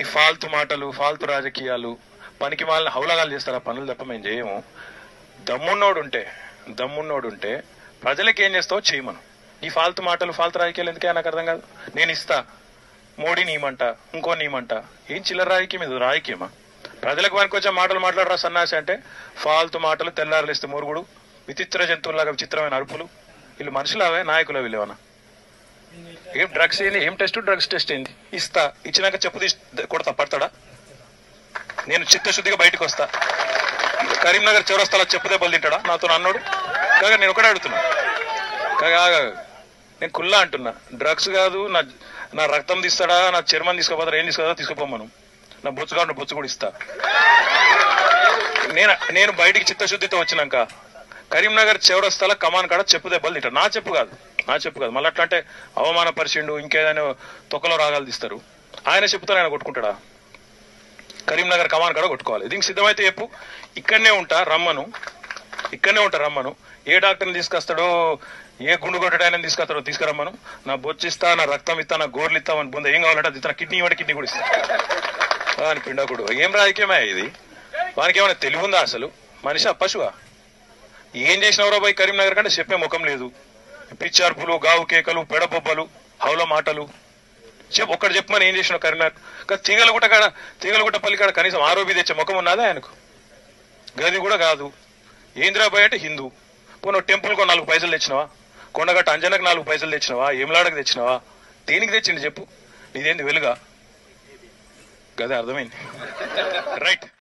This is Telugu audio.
ఈ ఫాల్తు మాటలు ఫాల్తు రాజకీయాలు పనికి వాళ్ళని హౌలగాలు చేస్తారు? ఆ పనులు తప్ప మేము చేయము. దమ్మున్నోడు ఉంటే దమ్మున్నోడు ఉంటే ప్రజలకు ఏం చేస్తావో చేయమను. ఈ ఫాల్తు మాటలు ఫాల్తు రాజకీయాలు ఎందుకే నాకు అర్థం కాదు. నేను ఇస్తా. మోడీ నీమంట ఇంకో నీమంట. ఏం చిల్లర రాజకీయం ఇది? రాజకీయమా? ప్రజలకు వారికి వచ్చే మాటలు మాట్లాడరా సన్నాసి అంటే? ఫాల్తు మాటలు తెల్లారలేస్తే మురుగుడు. విచిత్ర జంతువులాగా విచిత్రమైన అరుపులు. వీళ్ళు మనుషులవే నాయకులు వీళ్ళేమన్నా ఏం డ్రగ్స్ ఏంది? ఏం టెస్ట్ డ్రగ్స్ టెస్ట్ ఏంది? ఇస్తా. ఇచ్చినాక చెప్పు తీసి కొడతా. పడతాడా? నేను చిత్తశుద్ధిగా బయటకు వస్తా. కరీంనగర్ చౌరస్తాలో చెప్పు దెబ్బలు తింటాడా? నాతో అన్నాడు. కాగా నేను ఒకటే అడుగుతున్నా. కాగా నేను కుల్లా అంటున్నా. డ్రగ్స్ కాదు నా నా రక్తం తీస్తాడా? నా చర్మం తీసుకోపోతారా ఏం తీసుకోదా తీసుకుపోమను నా బొచ్చు కాదు బొచ్చు కూడా ఇస్తా. నేను నేను బయటికి చిత్తశుద్ధితో వచ్చినాక కరీంనగర్ చౌరస్తాల కమాన్ కాడ చెప్పు దెబ్బలు తింటాడు నా చెప్పు కాదు. చెప్పు కదా. మళ్ళీ అట్లా అంటే అవమానపరిచిండు ఇంకేదైనా తొక్కలో రాగాలు తీస్తారు. ఆయన చెప్తారు ఆయన కొట్టుకుంటాడా? కరీంనగర్ కమాన్ కాడ కొట్టుకోవాలి. దీనికి సిద్ధమైతే చెప్పు. ఇక్కడనే ఉంటా రమ్మను. ఇక్కడనే ఉంటా రమ్మను. ఏ డాక్టర్ని తీసుకొస్తాడో ఏ గుండు కొట్టడాయని తీసుకొస్తాడో తీసుకురమ్మను. నా బొచ్చిస్తా నా రక్తం ఇస్తా నా గోర్లు ఇస్తా అని బొంద ఏం కావాలంటే అది తన కిడ్నీ ఇవ్వండి కిడ్నీ కూడా ఇస్తా. అని పిండకుడు. ఏం రాజకీయమే ఇది? వానికి ఏమైనా తెలివి ఉందా అసలు? మనిషి? పశువా? ఏం చేసినవరో పోయి కరీంనగర్ కంటే చెప్పే ముఖం లేదు. పిచ్చార్పులు గావు కేకలు పెడబొబ్బలు హౌల మాటలు చెప్పు ఒక్కడు చెప్పమని ఏం చేసిన కరీంనగర్? కానీ తీగలగుట్ట కాడ తీగలగుట్ట పల్లి కాడ కనీసం ఆరోపి తెచ్చే ముఖం ఉన్నదా ఆయనకు? గది కూడా కాదు. ఏంద్రాబాయ్ అంటే హిందూ. పోను టెంపుల్కో నాలుగు పైసలు తెచ్చినవా? కొండగట్ట అంజనకు నాలుగు పైసలు తెచ్చినవా? ఏమిలాడకు తెచ్చినవా? దేనికి తెచ్చింది చెప్పు? నీదేంది వెలుగా? గదే అర్థమైంది. రైట్.